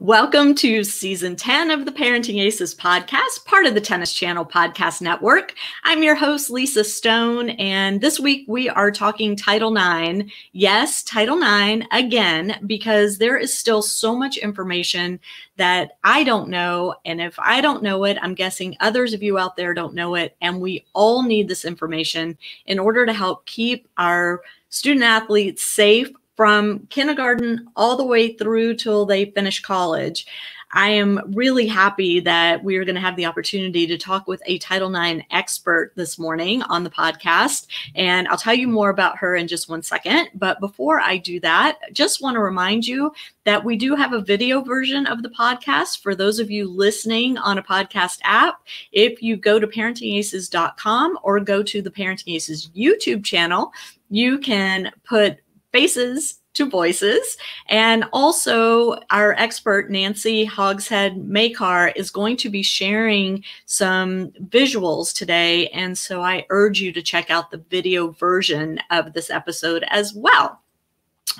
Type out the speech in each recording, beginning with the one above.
Welcome to season 10 of the Parenting Aces podcast, part of the Tennis Channel Podcast Network. I'm your host, Lisa Stone, and this week we are talking Title IX. Yes, Title IX again, because there is still so much information that I don't know. And if I don't know it, I'm guessing others of you out there don't know it. And we all need this information in order to help keep our student athletes safe from kindergarten all the way through till they finish college. I am really happy that we are going to have the opportunity to talk with a Title IX expert this morning on the podcast. And I'll tell you more about her in just one second. But before I do that, just want to remind you that we do have a video version of the podcast for those of you listening on a podcast app. If you go to parentingaces.com or go to the Parenting Aces YouTube channel, you can put faces to voices. And also, our expert, Nancy Hogshead Makar, is going to be sharing some visuals today. And so I urge you to check out the video version of this episode as well.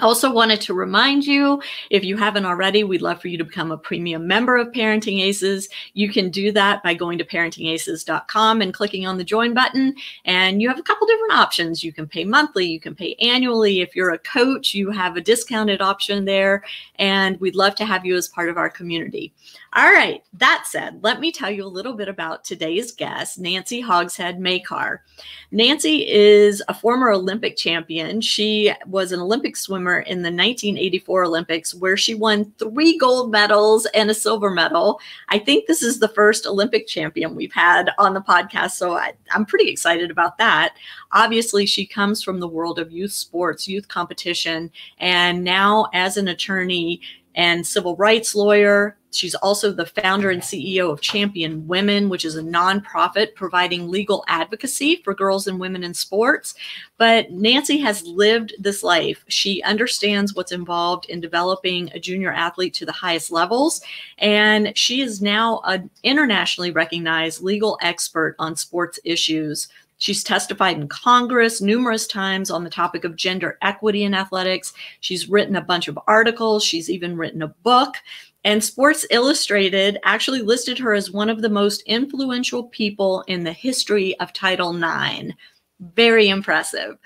Also, wanted to remind you if you haven't already, we'd love for you to become a premium member of Parenting Aces. You can do that by going to parentingaces.com and clicking on the join button. And you have a couple different options. You can pay monthly, you can pay annually. If you're a coach, you have a discounted option there. And we'd love to have you as part of our community. All right, that said, let me tell you a little bit about today's guest, Nancy Hogshead Makar. Nancy is a former Olympic champion. She was an Olympic swimmer in the 1984 Olympics, where she won three gold medals and a silver medal. I think this is the first Olympic champion we've had on the podcast, so I, I'm pretty excited about that. Obviously, she comes from the world of youth sports, youth competition, and now as an attorney, and civil rights lawyer. She's also the founder and CEO of Champion Women, which is a nonprofit providing legal advocacy for girls and women in sports. But Nancy has lived this life. She understands what's involved in developing a junior athlete to the highest levels. And she is now an internationally recognized legal expert on sports issues She's testified in Congress numerous times on the topic of gender equity in athletics. She's written a bunch of articles. She's even written a book. And Sports Illustrated actually listed her as one of the most influential people in the history of Title IX. Very impressive.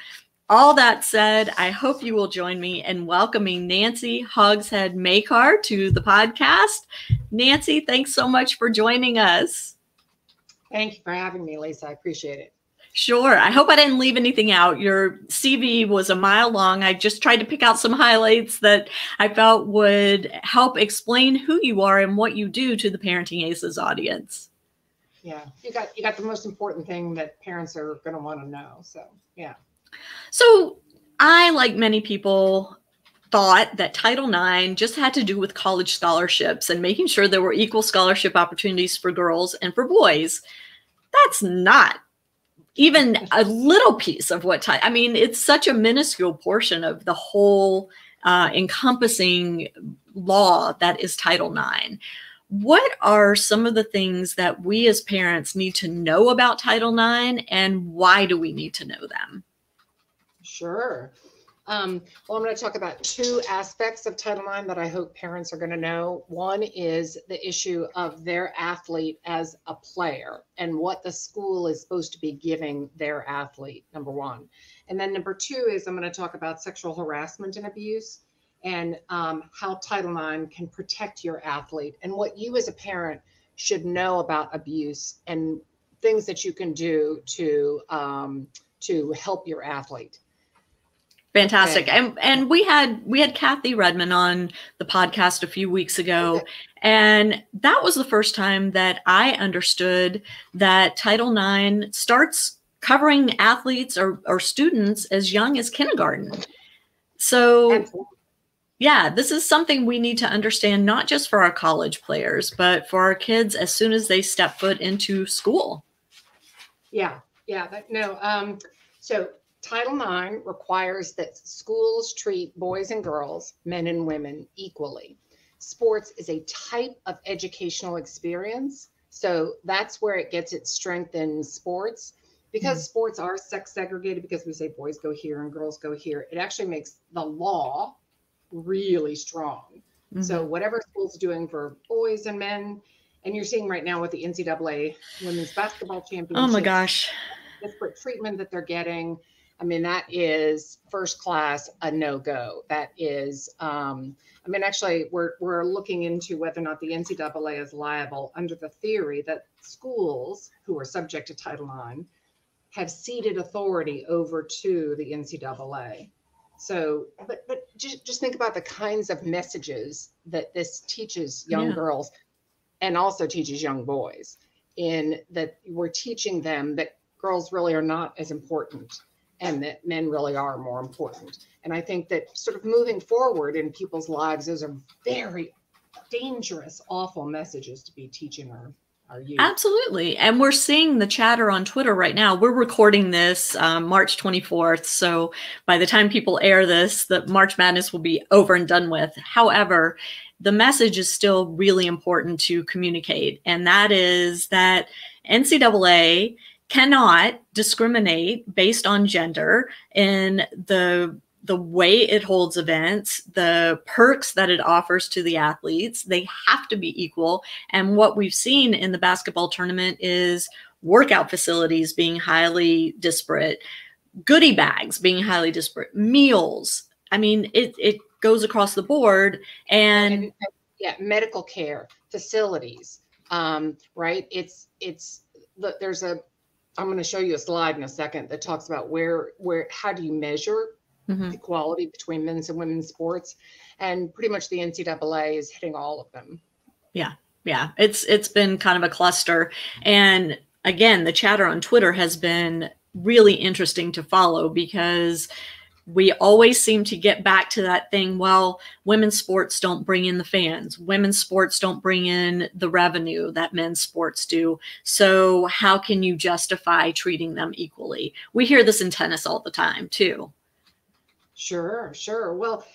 All that said, I hope you will join me in welcoming Nancy Hogshead Makar to the podcast. Nancy, thanks so much for joining us. Thank you for having me, Lisa. I appreciate it. Sure. I hope I didn't leave anything out. Your CV was a mile long. I just tried to pick out some highlights that I felt would help explain who you are and what you do to the Parenting Aces audience. Yeah, you got you got the most important thing that parents are going to want to know. So, yeah. So, I like many people thought that Title IX just had to do with college scholarships and making sure there were equal scholarship opportunities for girls and for boys. That's not even a little piece of what I mean, it's such a minuscule portion of the whole uh, encompassing law that is Title IX. What are some of the things that we as parents need to know about Title IX and why do we need to know them? Sure. Um, well, I'm going to talk about two aspects of Title IX that I hope parents are going to know. One is the issue of their athlete as a player and what the school is supposed to be giving their athlete, number one. And then number two is I'm going to talk about sexual harassment and abuse and um, how Title IX can protect your athlete and what you as a parent should know about abuse and things that you can do to um, to help your athlete. Fantastic. Okay. And and we had we had Kathy Redmond on the podcast a few weeks ago. Okay. And that was the first time that I understood that Title IX starts covering athletes or, or students as young as kindergarten. So Absolutely. yeah, this is something we need to understand not just for our college players, but for our kids as soon as they step foot into school. Yeah, yeah. But no, um, so Title IX requires that schools treat boys and girls, men and women, equally. Sports is a type of educational experience. So that's where it gets its strength in sports. Because mm-hmm. sports are sex segregated, because we say boys go here and girls go here, it actually makes the law really strong. Mm-hmm. So whatever school's doing for boys and men, and you're seeing right now with the NCAA women's basketball championship. Oh my gosh. Disparate treatment that they're getting. I mean, that is first class a no go. That is, um, I mean, actually, we're we're looking into whether or not the NCAA is liable under the theory that schools who are subject to Title IX have ceded authority over to the NCAA. So, but but just just think about the kinds of messages that this teaches young yeah. girls, and also teaches young boys. In that we're teaching them that girls really are not as important and that men really are more important. And I think that sort of moving forward in people's lives, those are very dangerous, awful messages to be teaching our youth. Absolutely. And we're seeing the chatter on Twitter right now. We're recording this um, March 24th. So by the time people air this, the March Madness will be over and done with. However, the message is still really important to communicate. And that is that NCAA cannot discriminate based on gender in the the way it holds events, the perks that it offers to the athletes, they have to be equal. And what we've seen in the basketball tournament is workout facilities being highly disparate, goodie bags being highly disparate, meals. I mean, it it goes across the board and yeah, medical care facilities. Um, right? It's it's there's a I'm going to show you a slide in a second that talks about where where how do you measure mm-hmm. equality between men's and women's sports, and pretty much the NCAA is hitting all of them. Yeah, yeah, it's it's been kind of a cluster, and again, the chatter on Twitter has been really interesting to follow because we always seem to get back to that thing well women's sports don't bring in the fans women's sports don't bring in the revenue that men's sports do so how can you justify treating them equally we hear this in tennis all the time too Sure, sure. Well,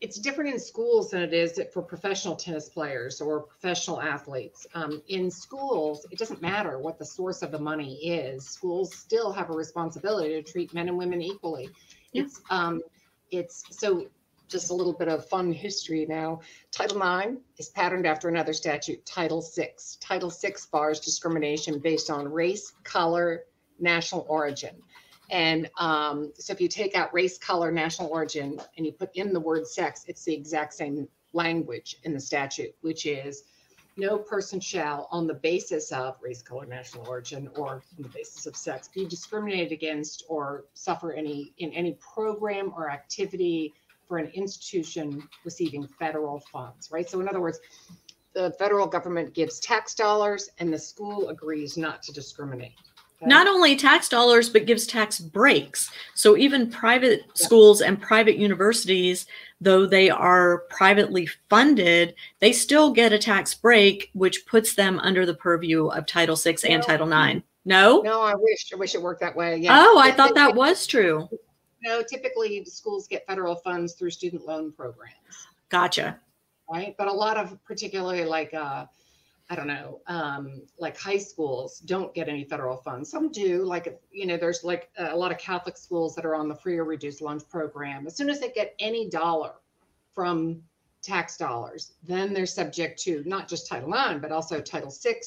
it's different in schools than it is for professional tennis players or professional athletes. Um, in schools, it doesn't matter what the source of the money is. Schools still have a responsibility to treat men and women equally. Yeah. It's um, it's so just a little bit of fun history now. Title IX is patterned after another statute, Title VI. Title VI bars discrimination based on race, color, national origin. And um, so if you take out race, color, national origin, and you put in the word sex, it's the exact same language in the statute, which is no person shall, on the basis of race, color, national origin, or on the basis of sex, be discriminated against or suffer any in any program or activity for an institution receiving federal funds, right? So in other words, the federal government gives tax dollars and the school agrees not to discriminate. Not only tax dollars, but gives tax breaks. So even private yeah. schools and private universities, though they are privately funded, they still get a tax break, which puts them under the purview of Title VI no. and Title IX. No? No, I wish I wish it worked that way. Yeah. Oh, I thought that was true. No, typically schools get federal funds through student loan programs. Gotcha. Right. But a lot of particularly like uh I don't know, um, like high schools don't get any federal funds. Some do, like, you know, there's like a lot of Catholic schools that are on the free or reduced lunch program. As soon as they get any dollar from tax dollars, then they're subject to not just Title IX, but also Title VI,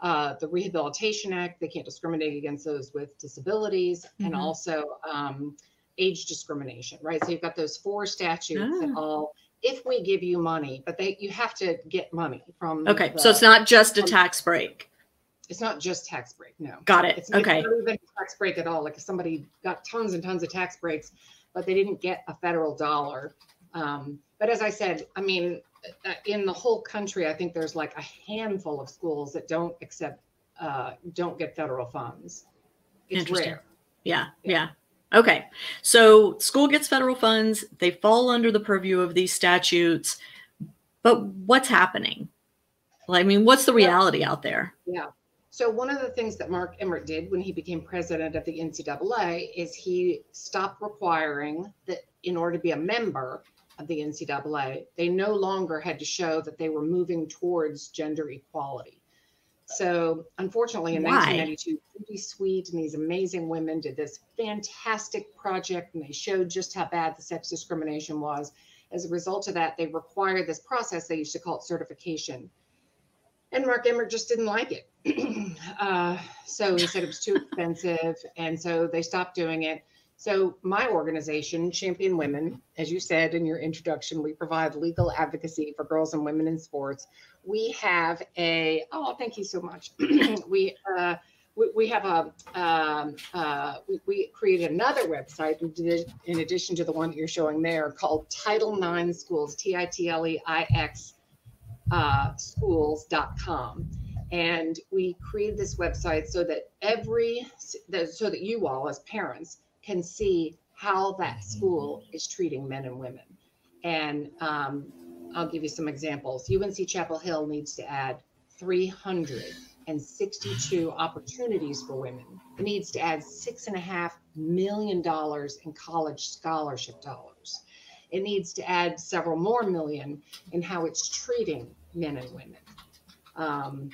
uh, the Rehabilitation Act. They can't discriminate against those with disabilities mm-hmm. and also um, age discrimination, right? So you've got those four statutes oh. that all if we give you money, but they you have to get money from. Okay, the, so it's not just a tax break. It's not just tax break. No. Got it. It's, okay. It's not even tax break at all. Like if somebody got tons and tons of tax breaks, but they didn't get a federal dollar. Um, but as I said, I mean, uh, in the whole country, I think there's like a handful of schools that don't accept, uh, don't get federal funds. It's Interesting. rare. Yeah, yeah. Okay, so school gets federal funds, they fall under the purview of these statutes, but what's happening? I mean, what's the reality out there? Yeah. So one of the things that Mark Emmert did when he became president of the NCAA is he stopped requiring that in order to be a member of the NCAA, they no longer had to show that they were moving towards gender equality. So, unfortunately, in Why? 1992, Judy Sweet and these amazing women did this fantastic project, and they showed just how bad the sex discrimination was. as a result of that, they required this process. They used to call it certification. And Mark Emmert just didn't like it. uh, so he said it was too expensive. And so they stopped doing it. So, my organization, Champion Women, as you said in your introduction, we provide legal advocacy for girls and women in sports. We have a, oh, thank you so much. we, uh, we, we have a, um, uh, we, created another website in addition to the one that you're showing there called Title IX Schools, T I T L E I X uh, schools.com and we created this website so that every so that you all as parents can see how that mm-hmm. school is treating men and women. And um, I'll give you some examples. UNC Chapel Hill needs to add 362 opportunities for women. It needs to add six and a half million dollars in college scholarship dollars. It needs to add several more million in how it's treating men and women. Um,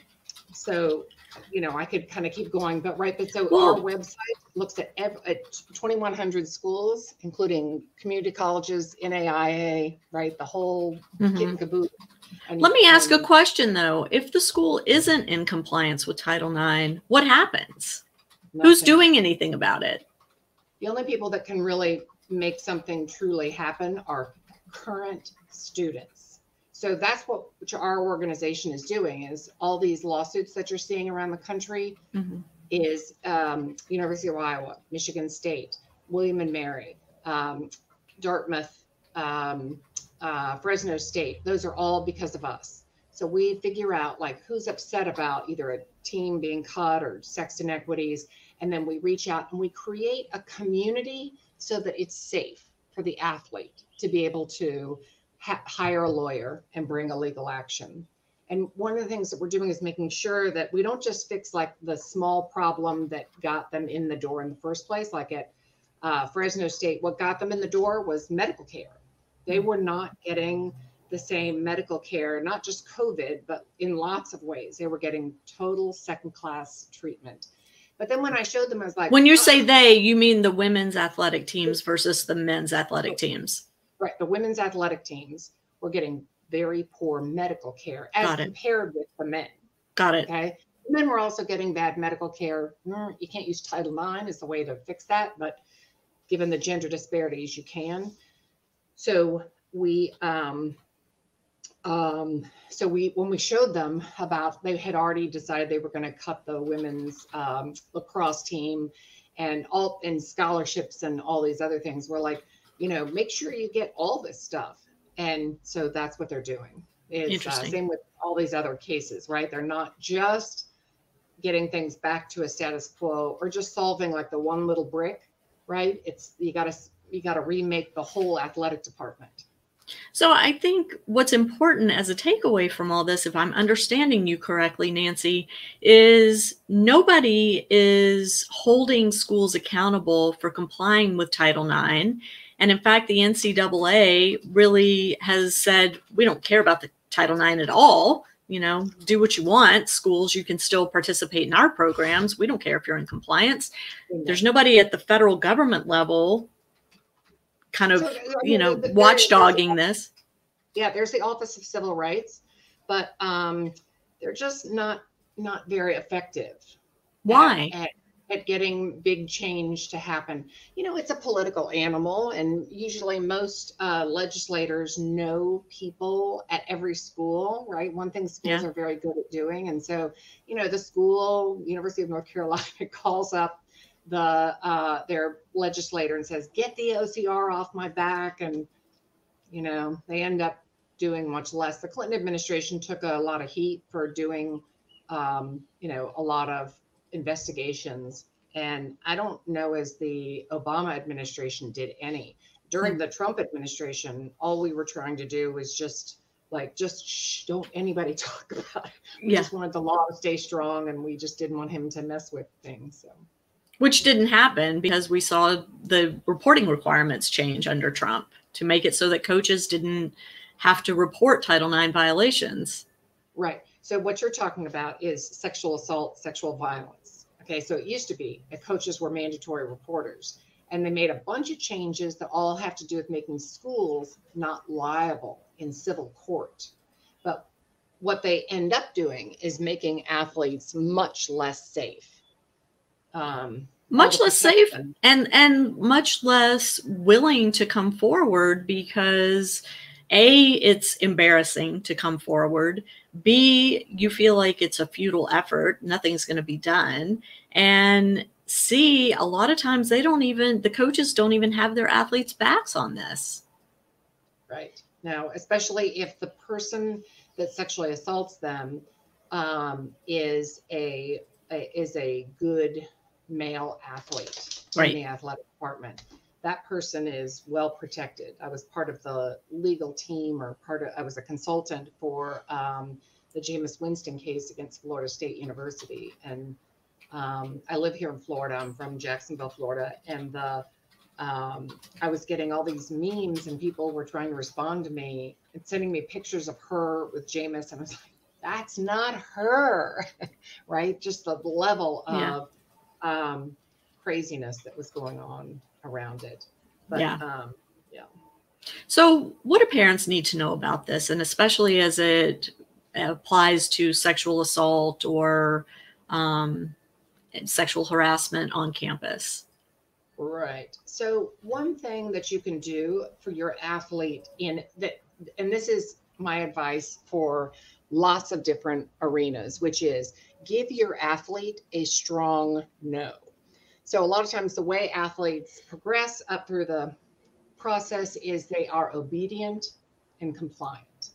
so, you know, I could kind of keep going, but right. But so our website looks at, every, at 2,100 schools, including community colleges, NAIA, right? The whole mm-hmm. kit and caboodle. And, Let me ask a question though. If the school isn't in compliance with Title IX, what happens? Nothing. Who's doing anything about it? The only people that can really make something truly happen are current students. So that's what our organization is doing is all these lawsuits that you're seeing around the country. Mm-hmm is um, University of Iowa, Michigan State, William and Mary, um, Dartmouth, um, uh, Fresno State. Those are all because of us. So we figure out like who's upset about either a team being cut or sex inequities, and then we reach out and we create a community so that it's safe for the athlete to be able to ha- hire a lawyer and bring a legal action. And one of the things that we're doing is making sure that we don't just fix like the small problem that got them in the door in the first place, like at uh, Fresno State. What got them in the door was medical care. They were not getting the same medical care, not just COVID, but in lots of ways. They were getting total second class treatment. But then when I showed them, I was like, when you oh. say they, you mean the women's athletic teams versus the men's athletic teams. Right. The women's athletic teams were getting very poor medical care as compared with the men. Got it. Okay. Men were also getting bad medical care. Mm, you can't use Title IX as the way to fix that, but given the gender disparities, you can. So we, um, um, so we, when we showed them about, they had already decided they were going to cut the women's um, lacrosse team and all and scholarships and all these other things. We're like, you know, make sure you get all this stuff and so that's what they're doing. Is uh, same with all these other cases, right? They're not just getting things back to a status quo or just solving like the one little brick, right? It's you got to you got to remake the whole athletic department. So I think what's important as a takeaway from all this, if I'm understanding you correctly, Nancy, is nobody is holding schools accountable for complying with Title IX and in fact, the NCAA really has said, we don't care about the Title IX at all. You know, do what you want. Schools, you can still participate in our programs. We don't care if you're in compliance. There's nobody at the federal government level kind of, so, you know, watchdogging this. Yeah, there's the Office of Civil Rights, but um, they're just not not very effective. Why? At, at, at getting big change to happen. You know, it's a political animal, and usually most uh, legislators know people at every school, right? One thing schools yeah. are very good at doing. And so, you know, the school, University of North Carolina, calls up the uh, their legislator and says, "Get the OCR off my back," and you know, they end up doing much less. The Clinton administration took a lot of heat for doing, um, you know, a lot of investigations. And I don't know as the Obama administration did any. During hmm. the Trump administration, all we were trying to do was just like, just shh, don't anybody talk about it. We yeah. just wanted the law to stay strong and we just didn't want him to mess with things. So. Which didn't happen because we saw the reporting requirements change under Trump to make it so that coaches didn't have to report Title IX violations. Right. So what you're talking about is sexual assault, sexual violence. Okay, so it used to be that coaches were mandatory reporters. And they made a bunch of changes that all have to do with making schools not liable in civil court. But what they end up doing is making athletes much less safe. Um, much less safe and and much less willing to come forward because a it's embarrassing to come forward b you feel like it's a futile effort nothing's going to be done and c a lot of times they don't even the coaches don't even have their athletes backs on this right now especially if the person that sexually assaults them um, is a, a is a good male athlete right. in the athletic department. That person is well protected. I was part of the legal team, or part of I was a consultant for um, the Jameis Winston case against Florida State University, and um, I live here in Florida. I'm from Jacksonville, Florida, and the um, I was getting all these memes, and people were trying to respond to me and sending me pictures of her with Jameis, and I was like, "That's not her," right? Just the level of yeah um, craziness that was going on around it. But, yeah. Um, yeah. So, what do parents need to know about this, and especially as it applies to sexual assault or um, sexual harassment on campus? Right. So, one thing that you can do for your athlete in that, and this is my advice for lots of different arenas, which is give your athlete a strong no. So a lot of times the way athletes progress up through the process is they are obedient and compliant.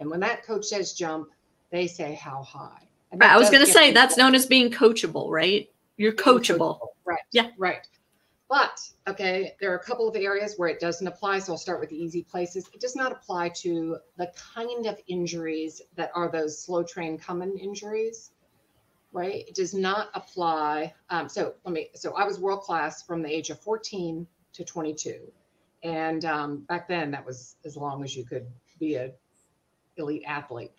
And when that coach says jump, they say how high. I was going to say that's known as being coachable, right? You're coachable. coachable. Right. Yeah. Right. But okay, there are a couple of areas where it doesn't apply. So I'll start with the easy places. It does not apply to the kind of injuries that are those slow train coming injuries right? It does not apply. Um, so let me, so I was world class from the age of 14 to 22. And um, back then that was as long as you could be a elite athlete.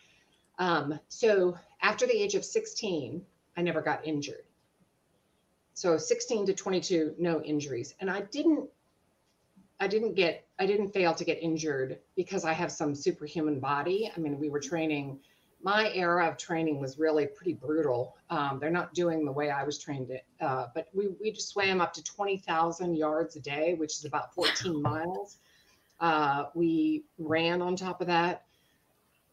Um, so after the age of 16, I never got injured. So 16 to 22, no injuries. And I didn't, I didn't get, I didn't fail to get injured because I have some superhuman body. I mean, we were training my era of training was really pretty brutal. Um, they're not doing the way I was trained, it, uh, but we, we just swam up to 20,000 yards a day, which is about 14 miles. Uh, we ran on top of that.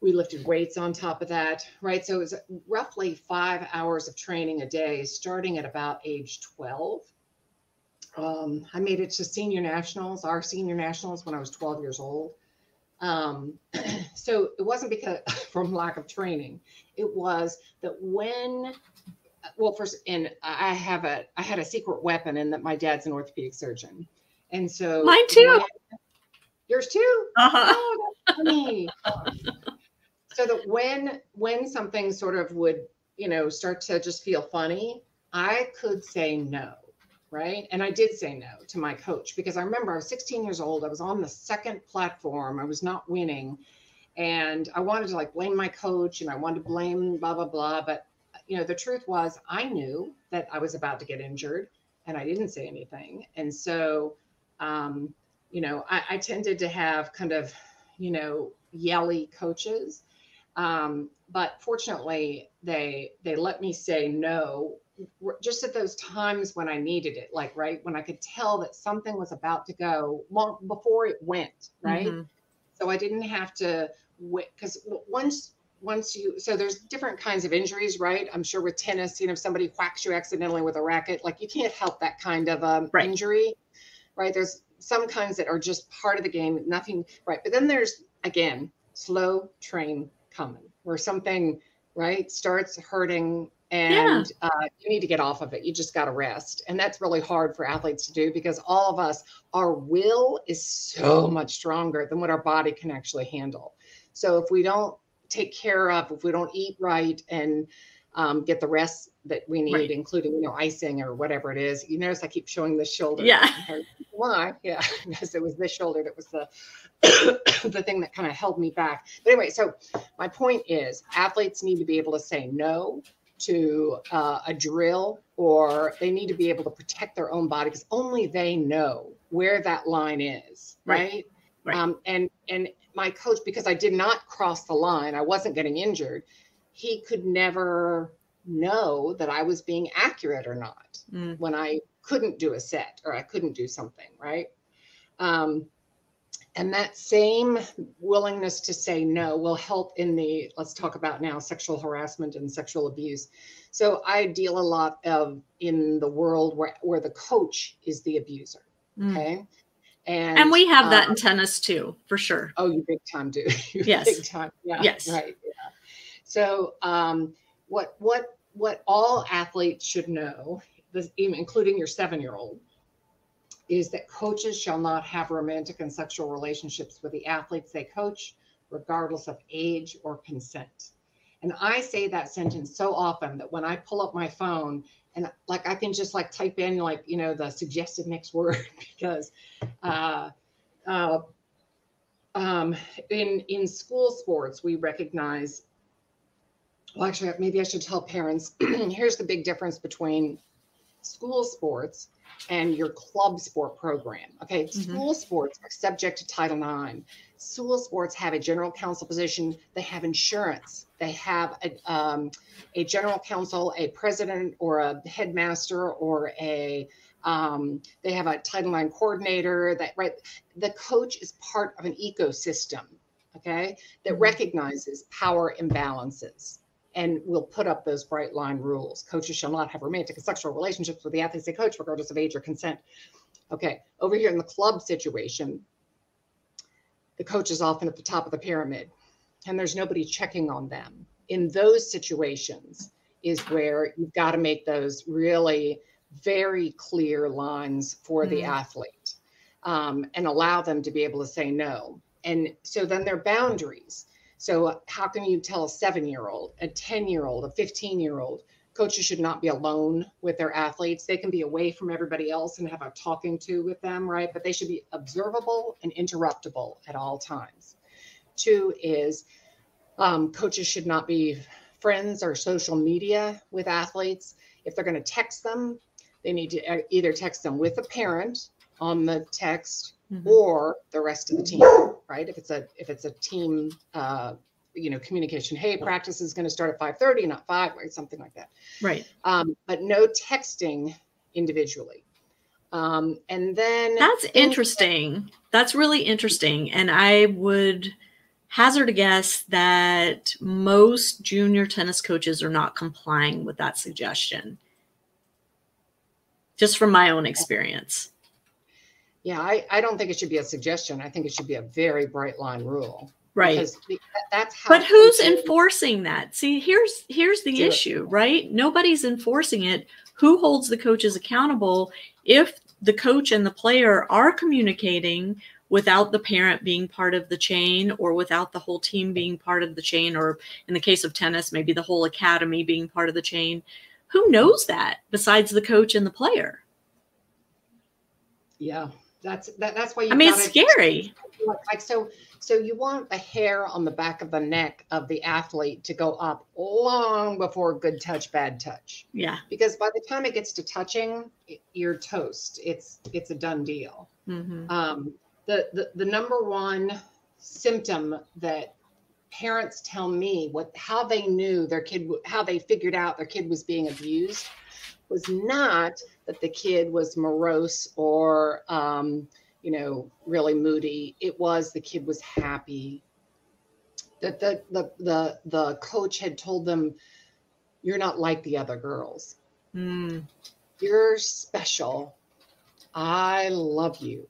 We lifted weights on top of that, right? So it was roughly five hours of training a day, starting at about age 12. Um, I made it to senior nationals, our senior nationals, when I was 12 years old. Um, so it wasn't because from lack of training. It was that when, well, first, and I have a, I had a secret weapon, and that my dad's an orthopedic surgeon, and so mine too. yours too. Uh-huh. Oh, that's funny. so that when when something sort of would you know start to just feel funny, I could say no right? And I did say no to my coach because I remember I was 16 years old. I was on the second platform. I was not winning. And I wanted to like blame my coach and I wanted to blame blah, blah, blah. But, you know, the truth was I knew that I was about to get injured and I didn't say anything. And so, um, you know, I, I tended to have kind of, you know, yelly coaches. Um, but fortunately, they they let me say no just at those times when I needed it, like right when I could tell that something was about to go long before it went, right? Mm-hmm. So I didn't have to wait because once once you so there's different kinds of injuries, right? I'm sure with tennis, you know, if somebody whacks you accidentally with a racket, like you can't help that kind of um, right. injury, right? There's some kinds that are just part of the game, nothing, right? But then there's again slow train coming where something right starts hurting and yeah. uh, you need to get off of it. You just got to rest. And that's really hard for athletes to do because all of us, our will is so much stronger than what our body can actually handle. So if we don't take care of, if we don't eat right and um, get the rest that we need, right. including, you know, icing or whatever it is. You notice I keep showing this shoulder. Yeah. Why? Yeah. because it was this shoulder that was the the thing that kind of held me back. But anyway, so my point is athletes need to be able to say no to uh, a drill or they need to be able to protect their own body because only they know where that line is right, Right. Um, and and my coach because i did not cross the line i wasn't getting injured he could never know that i was being accurate or not Mm. when i couldn't do a set or i couldn't do something right um, and that same willingness to say no will help in the let's talk about now sexual harassment and sexual abuse so i deal a lot of in the world where where the coach is the abuser Mm. okay and And we have that um, in tennis too, for sure. oh you big time do you Yes. big time yeah Yes. right yeah. so um what what what all athletes should know this, even including your seven year old is that coaches shall not have romantic and sexual relationships with the athletes they coach regardless of age or consent and i say that sentence so often that when i pull up my phone and like i can just like type in like you know the suggested next word because uh uh um, in in school sports, we recognize. Well, actually, maybe I should tell parents. here's the big difference between school sports and your club sport program. Okay, Mhm. school sports are subject to Title IX. School sports have a general counsel position. They have insurance. They have a, um, a general counsel, a president, or a headmaster, or a um, they have a Title IX coordinator. That right the coach is part of an ecosystem, okay, that Mhm. recognizes power imbalances and we'll put up those bright line rules. Coaches shall not have romantic and sexual relationships with the athletes they coach, regardless of age or consent. Okay, over here in the club situation, the coach is often at the top of the pyramid and there's nobody checking on them. In those situations, is where you've got to make those really very clear lines for the Mm. athlete um, and allow them to be able to say no. And so then their boundaries. So, how can you tell a seven year old, a 10 year old, a 15 year old? Coaches should not be alone with their athletes. They can be away from everybody else and have a talking to with them, right? But they should be observable and interruptible at all times. Two is um, coaches should not be friends or social media with athletes. If they're going to text them, they need to uh, either text them with a parent on the text Mhm. or the rest of the team, right? If it's a if it's a team, uh, you know, communication. Hey, practice is going to start at five thirty, not five, right? Something like that. Right. Um, but no texting individually. Um, and then That's interesting. That's really interesting. And I would hazard a guess that most junior tennis coaches are not complying with that suggestion. Just from my own experience. Yeah, I, I don't think it should be a suggestion. I think it should be a very bright line rule. Right. Because that's how. But who's enforcing that? See, here's here's the Do it. issue, right? Nobody's enforcing it. Who holds the coaches accountable if the coach and the player are communicating without the parent being part of the chain or without the whole team being part of the chain or in the case of tennis maybe the whole academy being part of the chain? Who knows that besides the coach and the player? Yeah, that's that, that's why you. I mean, it's scary. Like so, so you want the hair on the back of the neck of the athlete to go up long before good touch, bad touch. Yeah. Because by the time it gets to touching, you're toast. It's it's a done deal. hmm um, the, the the number one symptom that parents tell me what how they knew their kid how they figured out their kid was being abused was not that the kid was morose or um, you know really moody it was the kid was happy that the the the, the coach had told them you're not like the other girls Mm. you're special. I love you.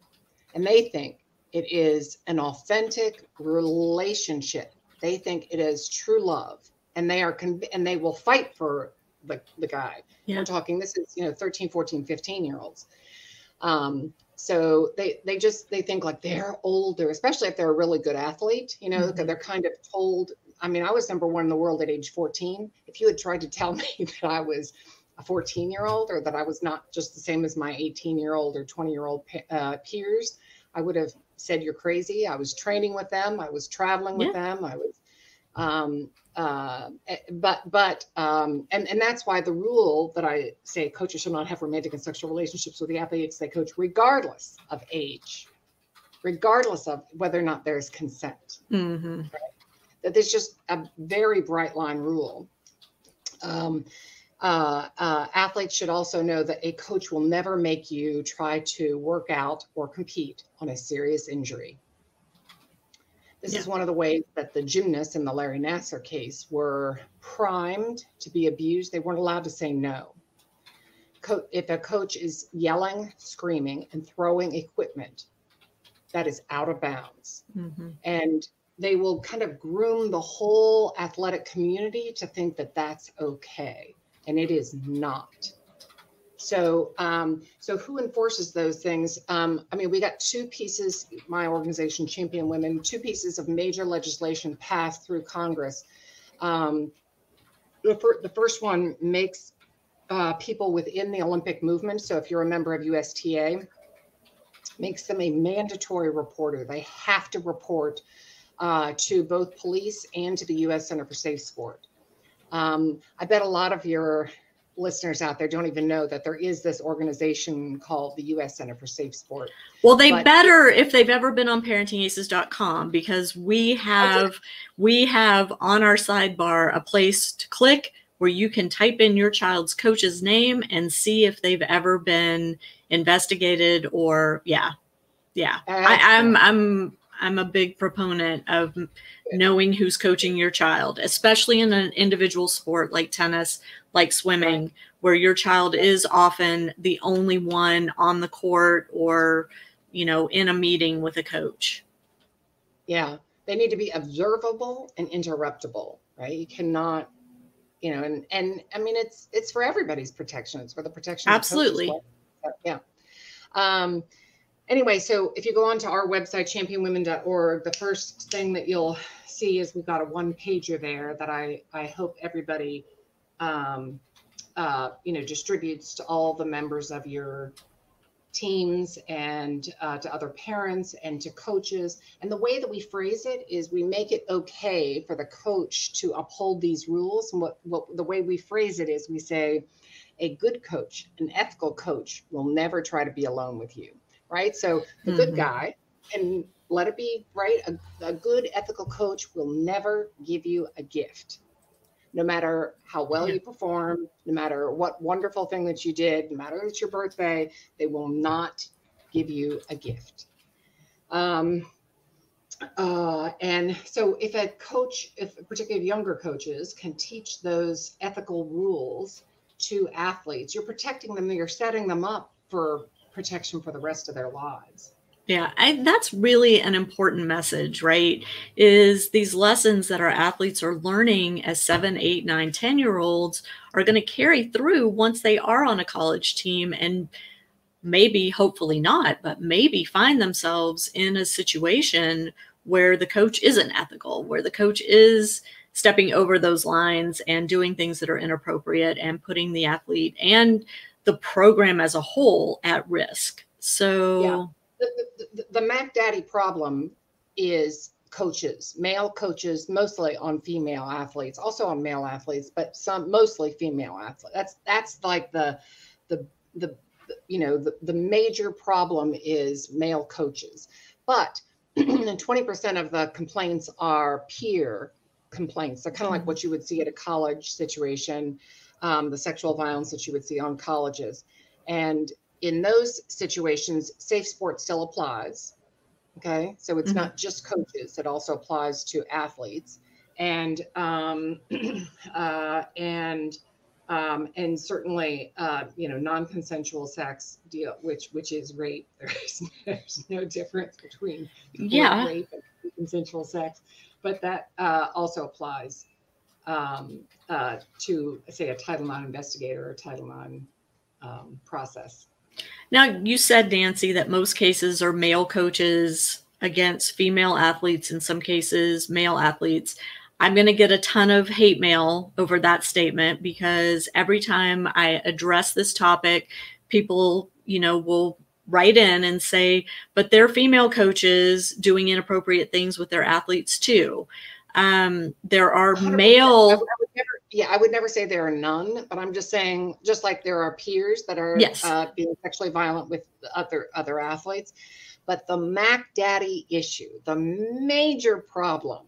And they think it is an authentic relationship. They think it is true love. And they are conv- and they will fight for the, the guy. Yeah. We're talking this is, you know, 13, 14, 15 year olds. Um, so they they just they think like they're older, especially if they're a really good athlete, you know, Mhm. they're kind of told. I mean, I was number one in the world at age 14. If you had tried to tell me that I was a 14 year old or that I was not just the same as my 18 year old or 20 year old uh, peers, I would have said you're crazy. I was training with them, I was traveling with them, I was Um, uh, eh, but but um, and and that's why the rule that I say coaches should not have romantic and sexual relationships with the athletes they coach, regardless of age, regardless of whether or not there's consent. Mm-hmm. Right? That there's just a very bright line rule. Um, uh, uh, athletes should also know that a coach will never make you try to work out or compete on a serious injury. This yeah. is one of the ways that the gymnasts in the Larry Nassar case were primed to be abused. They weren't allowed to say no. Co- if a coach is yelling, screaming, and throwing equipment, that is out of bounds. Mm-hmm. And they will kind of groom the whole athletic community to think that that's okay. And it is not. So, um, so who enforces those things? Um, I mean, we got two pieces. My organization, Champion Women, two pieces of major legislation passed through Congress. Um, the, fir- the first one makes uh, people within the Olympic movement. So, if you're a member of USTA, makes them a mandatory reporter. They have to report uh, to both police and to the U.S. Center for Safe Sport. Um, I bet a lot of your listeners out there don't even know that there is this organization called the U.S. Center for Safe Sport. Well, they but better if they've ever been on parentingaces.com because we oh, have okay. we have on our sidebar a place to click where you can type in your child's coach's name and see if they've ever been investigated or yeah, yeah. I, I'm I'm I'm a big proponent of knowing who's coaching your child, especially in an individual sport like tennis, like swimming, where your child is often the only one on the court or, you know, in a meeting with a coach. Yeah. They need to be observable and interruptible, right? You cannot, you know, and and I mean it's it's for everybody's protection. It's for the protection Absolutely. Well. Yeah. Um anyway, so if you go onto our website, championwomen.org, the first thing that you'll see is we've got a one pager there that I, I hope everybody, um, uh, you know, distributes to all the members of your teams and uh, to other parents and to coaches. And the way that we phrase it is we make it okay for the coach to uphold these rules. And what, what the way we phrase it is we say, a good coach, an ethical coach will never try to be alone with you right? So the mm-hmm. good guy, and let it be right, a, a good ethical coach will never give you a gift. No matter how well yeah. you perform, no matter what wonderful thing that you did, no matter it's your birthday, they will not give you a gift. Um, uh, and so if a coach, if particularly younger coaches can teach those ethical rules to athletes, you're protecting them, you're setting them up for protection for the rest of their lives. Yeah, I, that's really an important message, right? Is these lessons that our athletes are learning as seven, eight, nine, 10 year olds are going to carry through once they are on a college team and maybe, hopefully not, but maybe find themselves in a situation where the coach isn't ethical, where the coach is stepping over those lines and doing things that are inappropriate and putting the athlete and the program as a whole at risk. So, yeah. the, the, the Mac Daddy problem is coaches, male coaches, mostly on female athletes, also on male athletes, but some mostly female athletes. That's that's like the the the you know the, the major problem is male coaches. But 20% of the complaints are peer complaints. They're kind of like mm-hmm. what you would see at a college situation um, the sexual violence that you would see on colleges. And in those situations, safe sport still applies. Okay. So it's mm-hmm. not just coaches, it also applies to athletes. And, um, uh, and, um, and certainly, uh, you know, non-consensual sex deal, which which is rape. There's there's no difference between yeah rape and consensual sex, but that uh, also applies um, uh, to say a Title IX investigator or Title IX um, process. Now, you said, Nancy, that most cases are male coaches against female athletes, in some cases, male athletes. I'm going to get a ton of hate mail over that statement because every time I address this topic, people, you know, will write in and say, but they're female coaches doing inappropriate things with their athletes too. Um, there are 100%. I male. would- I would never- yeah, I would never say there are none, but I'm just saying, just like there are peers that are Yes. uh, being sexually violent with other other athletes, but the Mac Daddy issue, the major problem,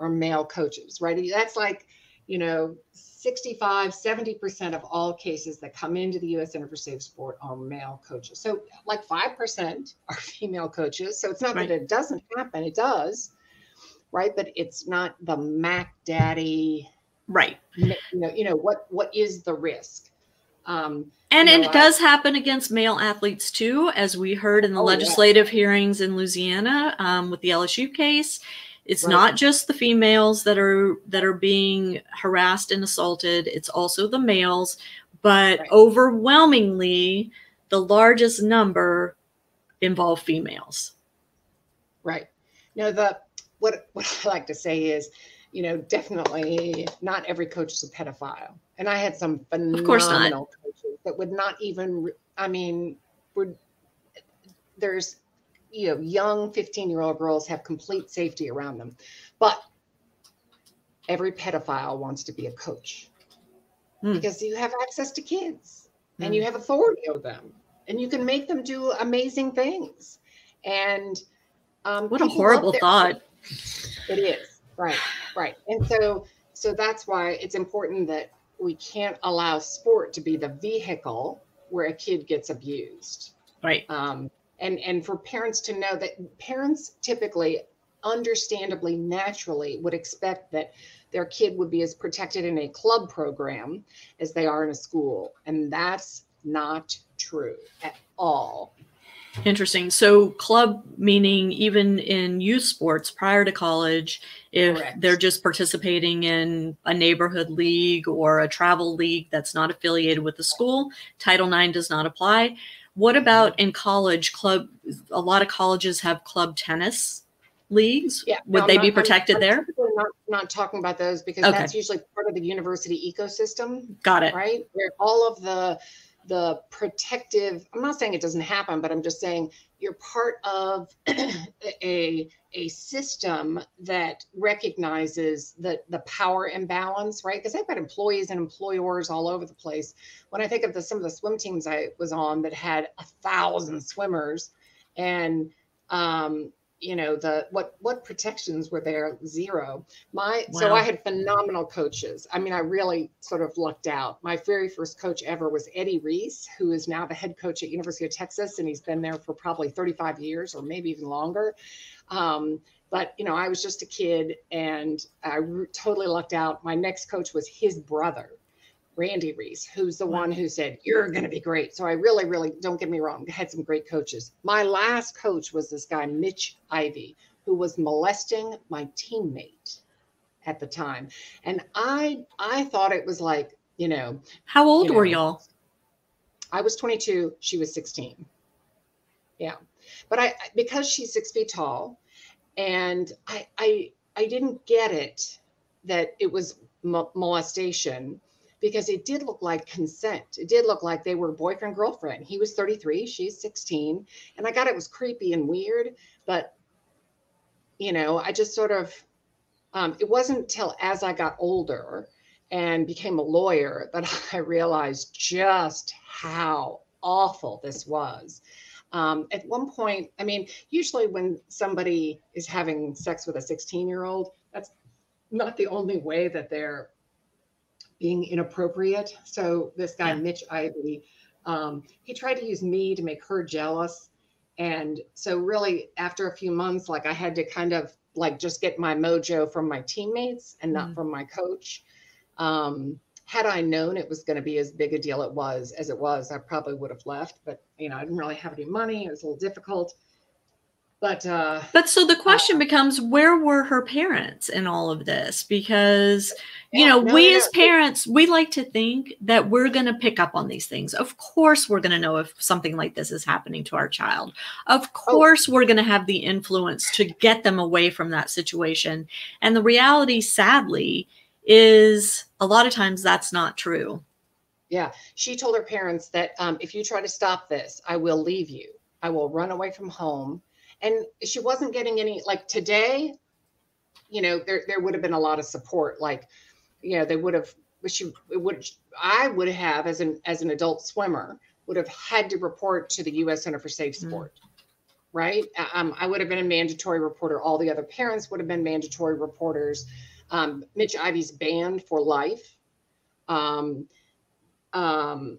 are male coaches, right? That's like, you know, 65, 70% of all cases that come into the U.S. Center for Safe Sport are male coaches. So, like 5% are female coaches. So, it's not Right. that it doesn't happen, it does, right? But it's not the Mac Daddy Right. you know, you know what what is the risk? Um, And know, it I- does happen against male athletes too, as we heard in the Oh, yeah. legislative hearings in Louisiana um, with the LSU case. It's Right. not just the females that are that are being harassed and assaulted; it's also the males. But Right. overwhelmingly, the largest number involve females. right. Now the what what I like to say is, you know, definitely not every coach is a pedophile. And I had some phenomenal coaches that would not even I mean, would there's you know, young 15 year old girls have complete safety around them. But every pedophile wants to be a coach Hmm. because you have access to kids and Hmm. you have authority over them and you can make them do amazing things. And um, What a horrible thought! It is. Right, right. And so, so that's why it's important that we can't allow sport to be the vehicle where a kid gets abused. Right. um, and and for parents to know that parents typically understandably naturally would expect that their kid would be as protected in a club program as they are in a school. And that's not true at all Interesting. So, club meaning even in youth sports prior to college, if Correct. they're just participating in a neighborhood league or a travel league that's not affiliated with the school, Title IX does not apply. What about in college club? A lot of colleges have club tennis leagues. yeah Would no, they I'm be not- I'm- protected I'm there? not, not talking about those because Okay. that's usually part of the university ecosystem Got it. right where all of the the protective i'm not saying it doesn't happen but i'm just saying you're part of a a system that recognizes the the power imbalance right? Because they've got employees and employers all over the place. When i think of the some of the swim teams i was on that had a thousand swimmers and um you know the what what protections were there? Zero. My so i had phenomenal coaches. I mean i really sort of lucked out. My very first coach ever was eddie reese who is now the head coach at university of texas and he's been there for probably 35 years or maybe even longer. Um, but you know i was just a kid and i r- totally lucked out. My next coach was his brother randy reese who's the one who said you're going to be great so i really really don't get me wrong had some great coaches my last coach was this guy mitch ivey who was molesting my teammate at the time and i i thought it was like you know How old you were y'all? I was 22, she was 16. Yeah. But I because she's six feet tall and I I I didn't get it that it was mo- molestation because it did look like consent. It did look like they were boyfriend girlfriend. He was 33, she's 16, and I got it was creepy and weird, but you know, I just sort of um, it wasn't till as I got older and became a lawyer that I realized just how awful this was. Um, at one point, I mean, usually when somebody is having sex with a 16 year old, that's not the only way that they're being inappropriate. So this guy. Mitch Ivey, um, he tried to use me to make her jealous. And so really after a few months, like I had to kind of like just get my mojo from my teammates and not Mhm. from my coach. Um, had I known it was going to be as big a deal it was as it was, I probably would have left. But you know, I didn't really have any money. It was a little difficult. But uh, But so the question becomes where were her parents in all of this? Because, you Yeah, know, no, we no, as parents, we like to think that we're going to pick up on these things. Of course, we're going to know if something like this is happening to our child. Of Oh. course, we're going to have the influence to get them away from that situation. And the reality, sadly, is a lot of times that's not true. yeah, she told her parents that um, if you try to stop this, I will leave you. I will run away from home. And she wasn't getting any like today. you know, there there would have been a lot of support. Like, you know, they would have you would I would have as an as an adult swimmer would have had to report to the U.S. Center for Safe mm. Sport. Mm. Right. Um, I would have been a mandatory reporter. All the other parents would have been mandatory reporters. Um, Mitch Ivey's banned for life. Um, um,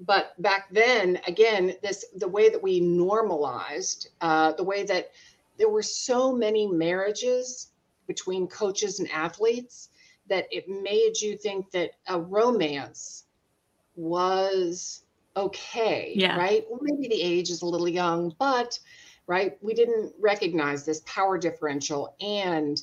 but back then, again, this the way that we normalized, uh, the way that there were so many marriages between coaches and athletes that it made you think that a romance was okay, yeah. right? Well, maybe the age is a little young, but right, we didn't recognize this power differential and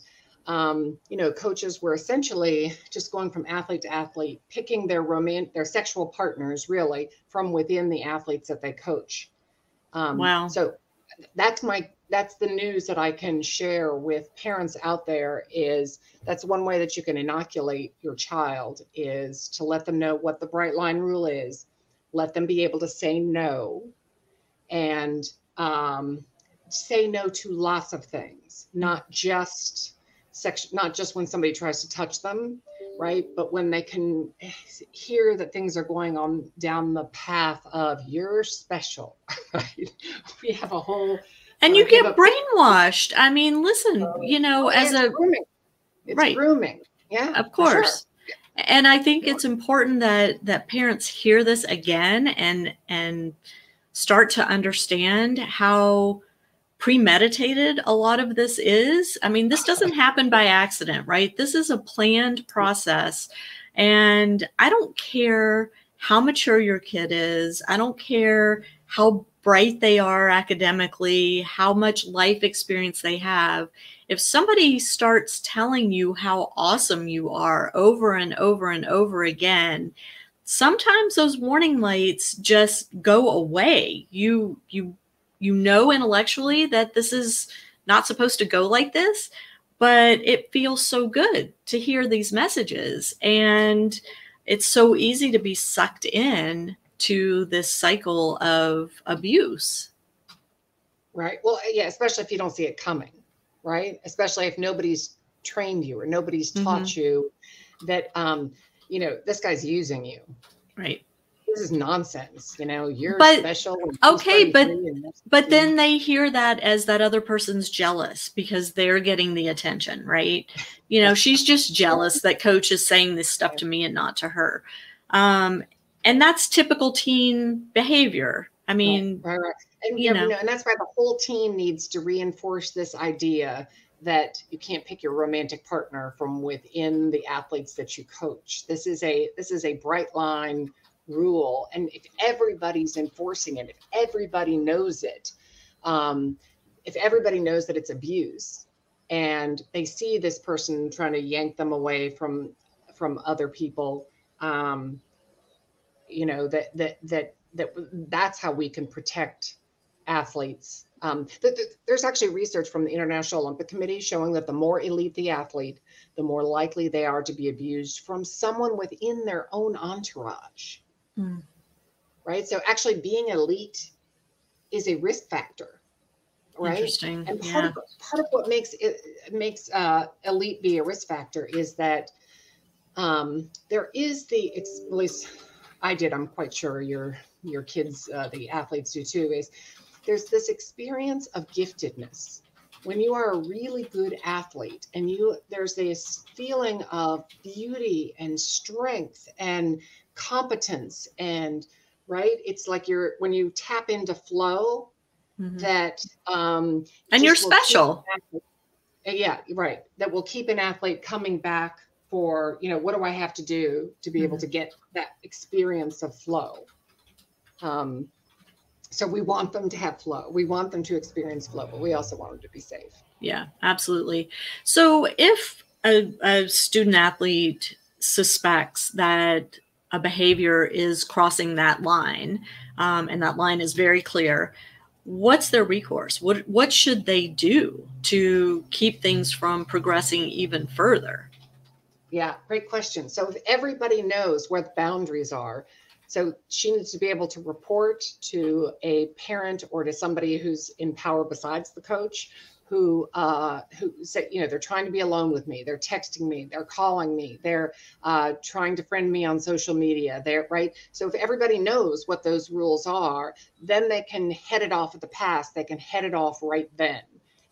um, you know, coaches were essentially just going from athlete to athlete, picking their romantic, their sexual partners really from within the athletes that they coach. Um, wow. So that's my that's the news that I can share with parents out there is that's one way that you can inoculate your child is to let them know what the bright line rule is, let them be able to say no, and um, say no to lots of things, not just section not just when somebody tries to touch them right? But when they can hear that things are going on down the path of you're special right? We have a whole and uh, you get brainwashed. I mean listen uh, you know as a grooming. It's right. grooming. Yeah of course sure. and i think it's important that that parents hear this again and and start to understand how premeditated a lot of this is. I mean, this doesn't happen by accident, right? This is a planned process. And I don't care how mature your kid is, I don't care how bright they are academically, how much life experience they have. If somebody starts telling you how awesome you are over and over and over again, sometimes those warning lights just go away. You you you know intellectually that this is not supposed to go like this, but it feels so good to hear these messages. And it's so easy to be sucked in to this cycle of abuse. Right. Well, yeah, especially if you don't see it coming, right? Especially if nobody's trained you or nobody's taught mm-hmm. you that um, you know, this guy's using you. Right this is nonsense. You know, you're but, special. Okay, but but then they hear that as that other person's jealous because they're getting the attention, right? You know, she's just jealous that coach is saying this stuff to me and not to her. Um, and that's typical teen behavior. I mean, right, right, right. And, you know, and that's why the whole team needs to reinforce this idea that you can't pick your romantic partner from within the athletes that you coach. This is a this is a bright line rule and if everybody's enforcing it if everybody knows it um, if everybody knows that it's abuse and they see this person trying to yank them away from from other people um, you know that that that that that's how we can protect athletes. Um, th- th- there's actually research from the international olympic committee showing that the more elite the athlete the more likely they are to be abused from someone within their own entourage Mm. Right. So actually being elite is a risk factor. Right. Interesting. And part, yeah. of, part of what makes it makes uh, elite be a risk factor is that um, there is the, at least I did, I'm quite sure your, your kids, uh, the athletes do too, is there's this experience of giftedness when you are a really good athlete and you there's this feeling of beauty and strength and competence and right it's like you're when you tap into flow mm-hmm. that um and you're special. uh, yeah right that will keep an athlete coming back for you know what do i have to do to be mm-hmm. able to get that experience of flow? Um so we want them to have flow. We want them to experience flow but we also want them to be safe. Yeah absolutely. So if a, a student athlete suspects that a behavior is crossing that line, um, and that line is very clear, what's their recourse? What what should they do to keep things from progressing even further? Yeah, great question. So if everybody knows where the boundaries are, so she needs to be able to report to a parent or to somebody who's in power besides the coach who uh, who say you know they're trying to be alone with me they're texting me they're calling me they're uh, trying to friend me on social media they're right? So if everybody knows what those rules are then they can head it off at the pass they can head it off right then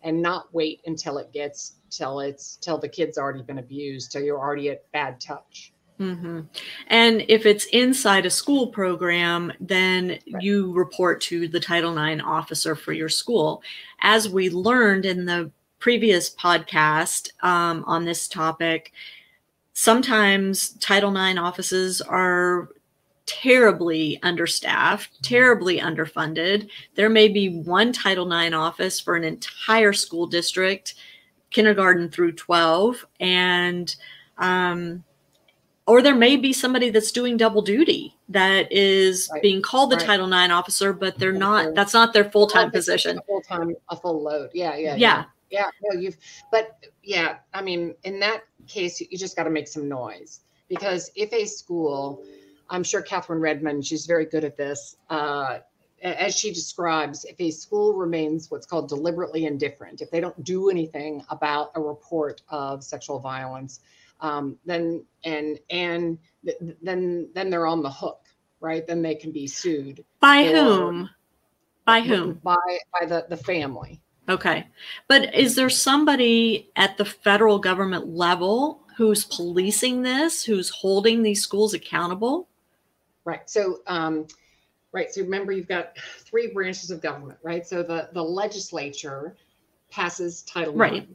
and not wait until it gets till it's till the kid's already been abused till you're already at bad touch Mm-hmm. And if it's inside a school program, then right. you report to the Title IX officer for your school. As we learned in the previous podcast um, on this topic, sometimes Title IX offices are terribly understaffed, terribly underfunded. There may be one Title IX office for an entire school district, kindergarten through 12. And um, or there may be somebody that's doing double duty that is right. being called the right. Title IX officer, but they're not. That's not their full time position. Full time, a full load. Yeah, yeah, yeah, yeah. No, you've. But yeah, I mean, in that case, you just got to make some noise because if a school, I'm sure Catherine Redmond, she's very good at this. Uh, as she describes, if a school remains what's called deliberately indifferent, if they don't do anything about a report of sexual violence, um, then and and th- then then they're on the hook, right? Then they can be sued. By whom? By whom? By by the the family. Okay, but is there somebody at the federal government level who's policing this, who's holding these schools accountable? Right. So. Um, Right. So remember, you've got three branches of government, right? So the the legislature passes Title right. IX.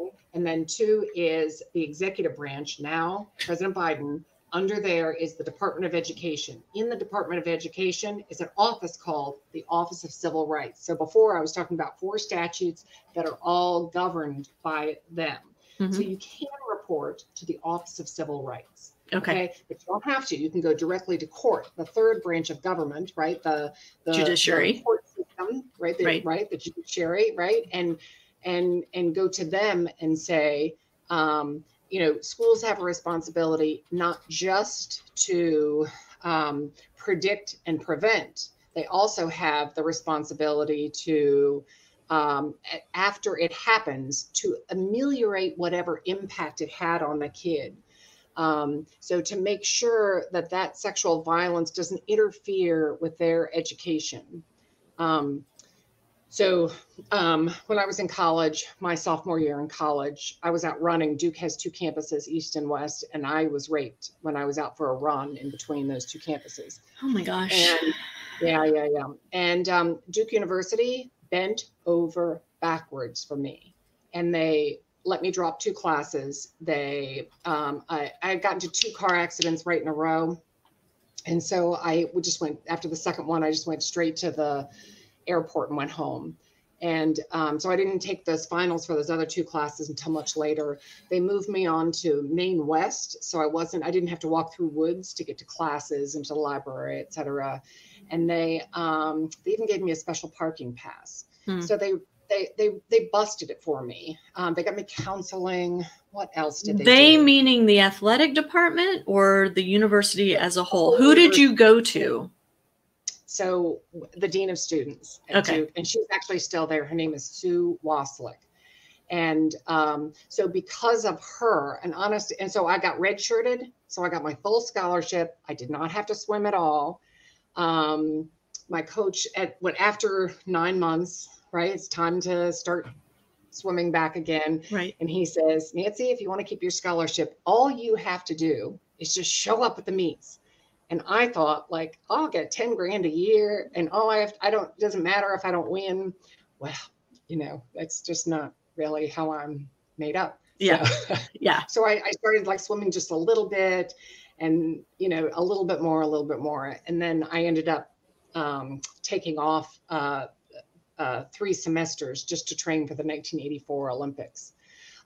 Okay? And then two is the executive branch. Now, President Biden, under there is the Department of Education. In the Department of Education is an office called the Office of Civil Rights. So before I was talking about four statutes that are all governed by them. Mm-hmm. So you can report to the Office of Civil Rights. Okay. okay. But you don't have to. You can go directly to court, the third branch of government, right? The, the judiciary. The court system, right? The, right. Right. The judiciary, right? And and and go to them and say um, you know schools have a responsibility not just to um, predict and prevent they also have the responsibility to um, after it happens to ameliorate whatever impact it had on the kid. Um, so to make sure that that sexual violence doesn't interfere with their education. Um, so um, when I was in college, my sophomore year in college, I was out running. Duke has two campuses, East and West, and I was raped when I was out for a run in between those two campuses. Oh my gosh. And, yeah, yeah, yeah. And um, Duke University bent over backwards for me, and they let me drop two classes. They, um, I, I got into two car accidents right in a row, and so I just went after the second one. I just went straight to the airport and went home. And um, so I didn't take those finals for those other two classes until much later. They moved me on to Maine West. So I wasn't, I didn't have to walk through woods to get to classes and to the library, et cetera. And they, um, they even gave me a special parking pass. Hmm. So they, they, they, they busted it for me. Um, they got me counseling. What else did they? They do? meaning the athletic department or the university as a whole? Who did you go to? So the dean of students at okay. Duke, and she's actually still there. Her name is Sue Wasiolek. And um, so because of her, and honest, and so I got redshirted. So I got my full scholarship. I did not have to swim at all. Um, my coach at what after nine months, right? It's time to start swimming back again. Right. And he says, Nancy, if you want to keep your scholarship, all you have to do is just show up at the meets. And I thought like, oh, I'll get 10 grand a year and oh, I have, I don't, doesn't matter if I don't win. Well, you know, that's just not really how I'm made up. Yeah. So, yeah. So I, I started like swimming just a little bit and, you know, a little bit more, a little bit more. And then I ended up um, taking off uh, uh, three semesters just to train for the 1984 Olympics.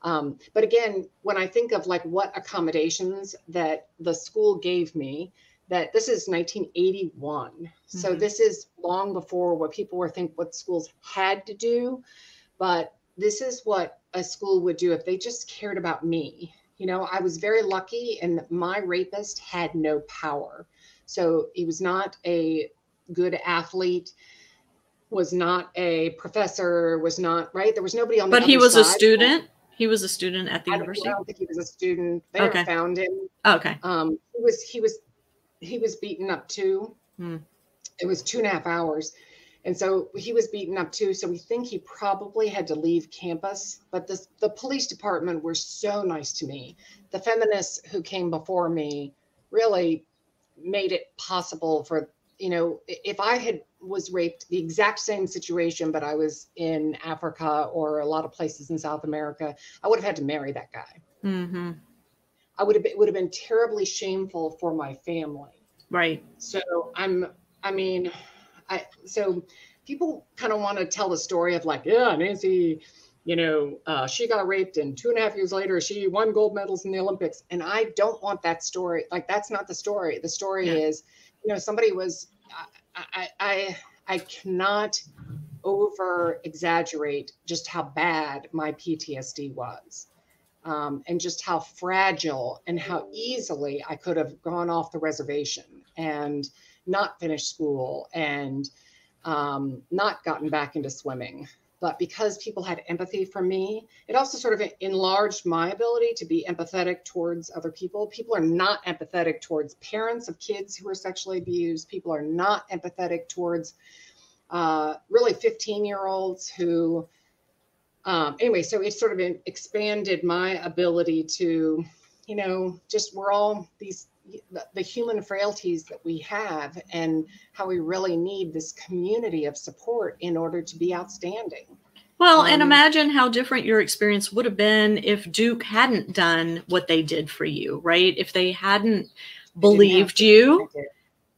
Um, but again, when I think of like what accommodations that the school gave me, that this is 1981. Mm-hmm. So this is long before what people were think what schools had to do, but this is what a school would do if they just cared about me. You know, I was very lucky and my rapist had no power. So he was not a good athlete. was not a professor, was not right. There was nobody on. The But he was side. a student. He was a student at the I university. I don't think he was a student. They okay. found him. Okay. Um, he was he was he was beaten up too. Hmm. It was two and a half hours. And so he was beaten up too. So we think he probably had to leave campus. But the, the police department were so nice to me. The feminists who came before me really made it possible for, you know, if I had was raped the exact same situation, but I was in Africa or a lot of places in South America, I would have had to marry that guy. Mm-hmm. I would have been, it would have been terribly shameful for my family. Right. So I'm, I mean, I so people kind of want to tell the story of like, yeah, Nancy, you know, uh, she got raped, and two and a half years later, she won gold medals in the Olympics. And I don't want that story. Like, that's not the story. The story yeah. is, you know, somebody was. I, I I cannot over exaggerate just how bad my PTSD was. Um, and just how fragile and how easily I could have gone off the reservation and not finished school and um, not gotten back into swimming. But because people had empathy for me, it also sort of enlarged my ability to be empathetic towards other people. People are not empathetic towards parents of kids who are sexually abused. People are not empathetic towards uh, really 15 year olds who, um, anyway, so it sort of expanded my ability to, you know, just we're all these the, human frailties that we have and how we really need this community of support in order to be outstanding. Well, um, and imagine how different your experience would have been if Duke hadn't done what they did for you, right? If they hadn't believed you,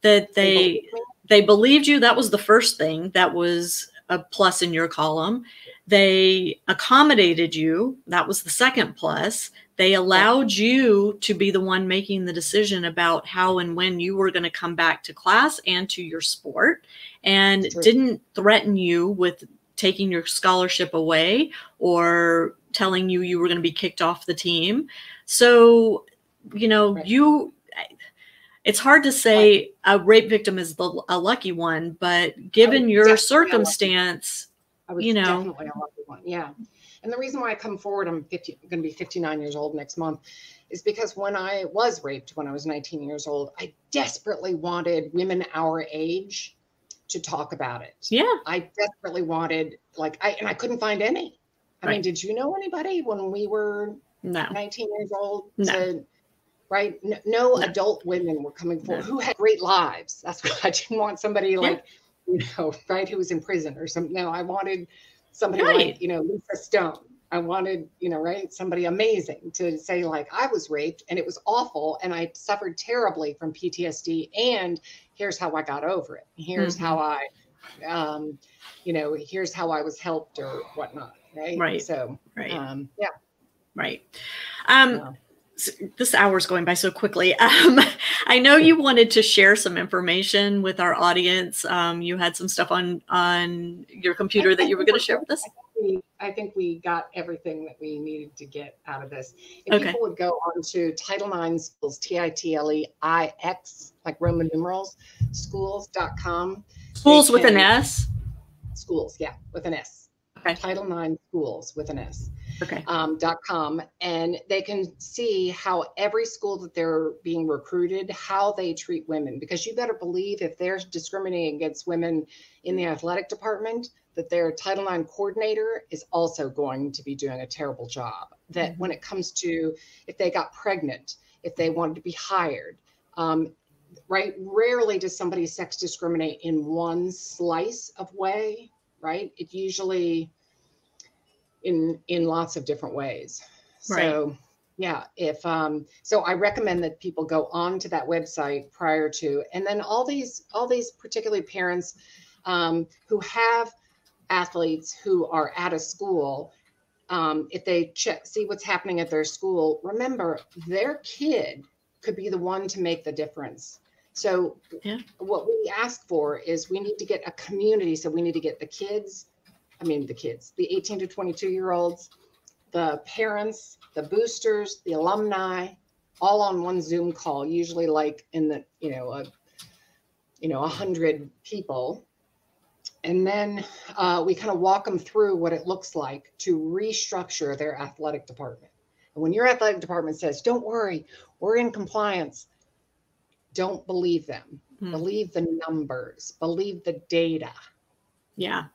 that they they believed, they believed you. That was the first thing. That was a plus in your column. They accommodated you. That was the second plus. They allowed you to be the one making the decision about how and when you were going to come back to class and to your sport and didn't threaten you with taking your scholarship away or telling you you were going to be kicked off the team. So, you know, right. you it's hard to say a rape victim is the, a lucky one, but given your circumstance, you know, definitely a lucky one. Yeah. And the reason why I come forward, I'm 50, going to be 59 years old next month, is because when I was raped when I was 19 years old, I desperately wanted women our age to talk about it. Yeah. I desperately wanted, like, I, and I couldn't find any. I right. mean, did you know anybody when we were no. 19 years old no. to, right? No, no, no, adult women were coming forward who had great lives. That's why I didn't want somebody like, yeah. You know, right, who was in prison or something. No, I wanted somebody right. like, you know, Lisa Stone. I wanted, you know, right, somebody amazing to say, like, I was raped and it was awful and I suffered terribly from PTSD. And here's how I got over it. Here's mm-hmm. how I, um, you know, here's how I was helped or whatnot. Right. Right. So, right. Um, yeah. Right. Um, yeah this hour is going by so quickly. Um, I know you wanted to share some information with our audience. Um, you had some stuff on on your computer that you were going to share with us. I think we got everything that we needed to get out of this. If okay. people would go on to Title IX Schools, T I T L E I X, like Roman numerals, schools.com. Schools with an S? Schools, yeah, with an S. Okay. Title IX Schools with an S okay. um, .com, and they can see how every school that they're being recruited, how they treat women. Because you better believe if they're discriminating against women in the athletic department, that their Title IX coordinator is also going to be doing a terrible job. That mm-hmm. when it comes to if they got pregnant, if they wanted to be hired, um, right? Rarely does somebody sex discriminate in one slice of way, right? It usually in in lots of different ways. Right. So yeah, if um so I recommend that people go on to that website prior to and then all these all these particularly parents um, who have athletes who are at a school um, if they check see what's happening at their school remember their kid could be the one to make the difference so yeah. what we ask for is we need to get a community so we need to get the kids I mean, the kids, the 18 to 22 year olds, the parents, the boosters, the alumni, all on one Zoom call, usually like in the, you know, a, you know, a hundred people. and then uh, we kind of walk them through what it looks like to restructure their athletic department. And when your athletic department says, "Don't worry, we're in compliance," don't believe them. Hmm. Believe the numbers. Believe the data. Yeah,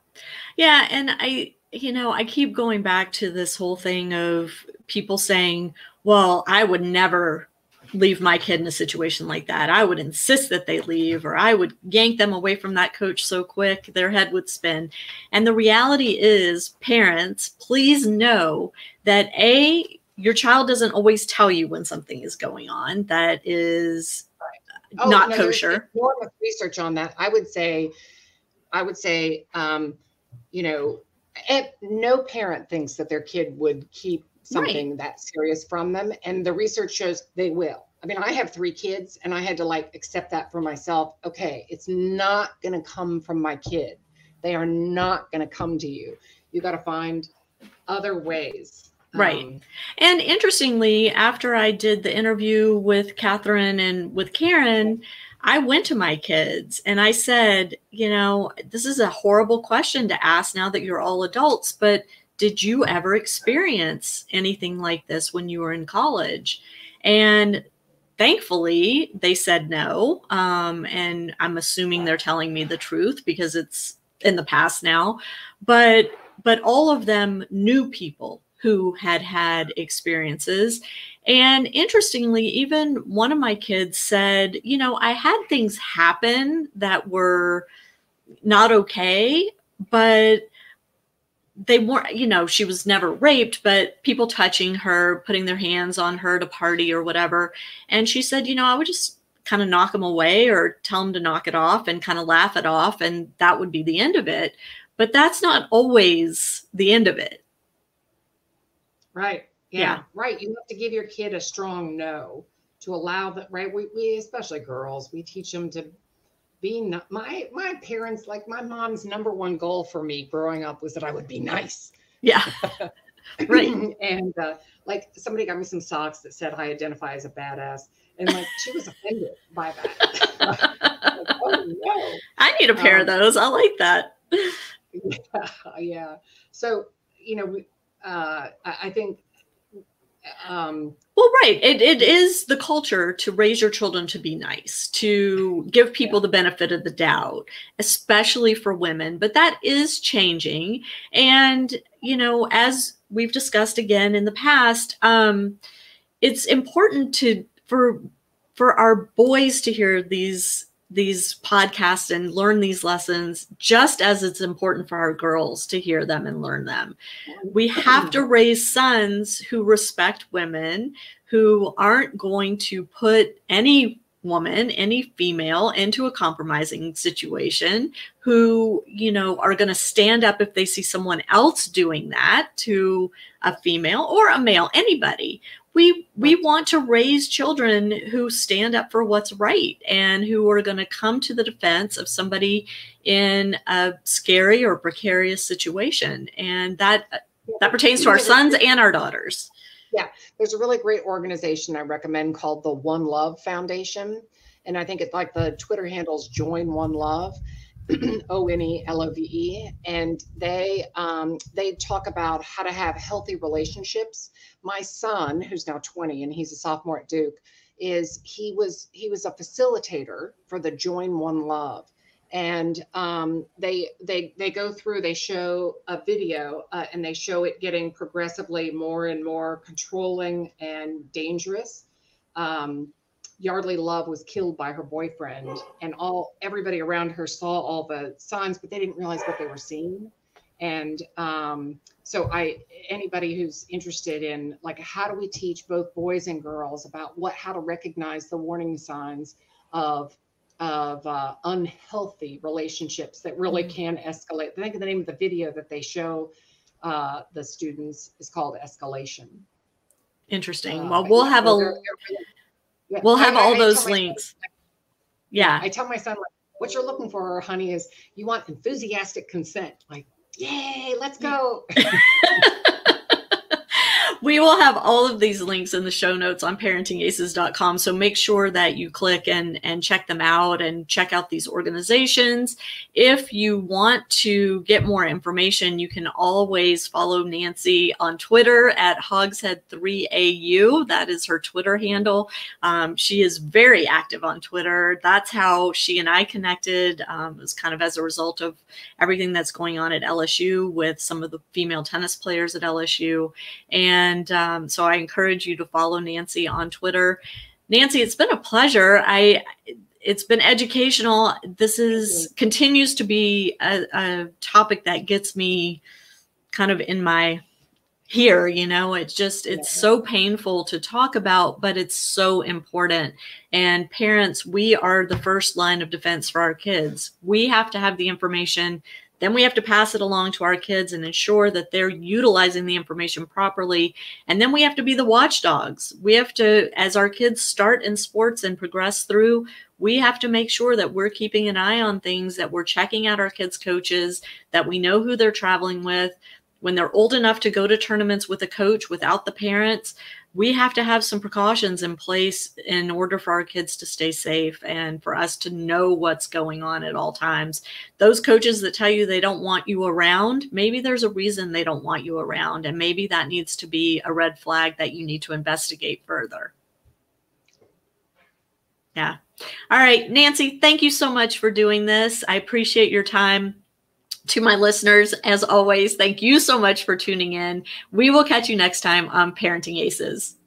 yeah, and I, you know, I keep going back to this whole thing of people saying, "Well, I would never." leave my kid in a situation like that. I would insist that they leave, or I would yank them away from that coach so quick their head would spin. And the reality is, parents, please know that A, your child doesn't always tell you when something is going on that is right. oh, not no, kosher. More research on that. I would say, I would say, um, you know, no parent thinks that their kid would keep something right. that serious from them. And the research shows they will. I mean, I have three kids and I had to like accept that for myself. Okay, it's not going to come from my kid. They are not going to come to you. You got to find other ways. Right. Um, and interestingly, after I did the interview with Catherine and with Karen, I went to my kids and I said, you know, this is a horrible question to ask now that you're all adults, but did you ever experience anything like this when you were in college? And thankfully, they said no. Um, and I'm assuming they're telling me the truth because it's in the past now. But but all of them knew people who had had experiences. And interestingly, even one of my kids said, you know, I had things happen that were not okay, but they weren't, you know, she was never raped, but people touching her, putting their hands on her to party or whatever. And she said, you know, I would just kind of knock them away or tell them to knock it off and kind of laugh it off. And that would be the end of it. But that's not always the end of it. Right. Yeah, yeah. Right. You have to give your kid a strong no to allow that, right? We, we, especially girls, we teach them to being my my parents like my mom's number one goal for me growing up was that I would be nice. Yeah. right. and uh, like somebody got me some socks that said I identify as a badass. And like she was offended by that. like, oh no. I need a pair um, of those. I like that. Yeah, yeah. So, you know, uh, I think um, well right it, it is the culture to raise your children to be nice to give people yeah. the benefit of the doubt especially for women but that is changing and you know as we've discussed again in the past um, it's important to for for our boys to hear these these podcasts and learn these lessons just as it's important for our girls to hear them and learn them. We have to mm-hmm. raise sons who respect women, who aren't going to put any woman, any female into a compromising situation, who, you know, are going to stand up if they see someone else doing that to a female or a male, anybody we we want to raise children who stand up for what's right and who are going to come to the defense of somebody in a scary or precarious situation. And that uh, that pertains to our sons and our daughters. Yeah there's a really great organization i recommend called the one love foundation. And i think it's like the twitter handles join one love O N E L O V E, and they um, they talk about how to have healthy relationships. My son, who's now 20 and he's a sophomore at Duke, is he was he was a facilitator for the Join One Love, and um, they they they go through they show a video uh, and they show it getting progressively more and more controlling and dangerous. Um, Yeardley Love was killed by her boyfriend, and all everybody around her saw all the signs, but they didn't realize what they were seeing. And um, so, I anybody who's interested in like how do we teach both boys and girls about what how to recognize the warning signs of of uh, unhealthy relationships that really mm-hmm. can escalate. I think the name of the video that they show uh, the students is called Escalation. Interesting. Uh, well, we'll have a yeah. We'll have I, all I, those I links. Son, yeah. I tell my son, like, what you're looking for, honey, is you want enthusiastic consent. Like, yay, let's go. we will have all of these links in the show notes on parentingaces.com. So make sure that you click and, and check them out and check out these organizations. If you want to get more information, you can always follow Nancy on Twitter at Hogshead3AU. That is her Twitter handle. Um, she is very active on Twitter. That's how she and I connected. Um, it was kind of as a result of everything that's going on at LSU with some of the female tennis players at LSU. And um, so I encourage you to follow Nancy on Twitter. Nancy, it's been a pleasure. I it's been educational. This is continues to be a, a topic that gets me kind of in my here you know it's just it's yeah. so painful to talk about but it's so important and parents we are the first line of defense for our kids we have to have the information then we have to pass it along to our kids and ensure that they're utilizing the information properly. And then we have to be the watchdogs. We have to, as our kids start in sports and progress through, we have to make sure that we're keeping an eye on things, that we're checking out our kids' coaches, that we know who they're traveling with. When they're old enough to go to tournaments with a coach without the parents, we have to have some precautions in place in order for our kids to stay safe and for us to know what's going on at all times. Those coaches that tell you they don't want you around, maybe there's a reason they don't want you around. And maybe that needs to be a red flag that you need to investigate further. Yeah. All right, Nancy, thank you so much for doing this. I appreciate your time to my listeners, as always, thank you so much for tuning in. We will catch you next time on Parenting Aces.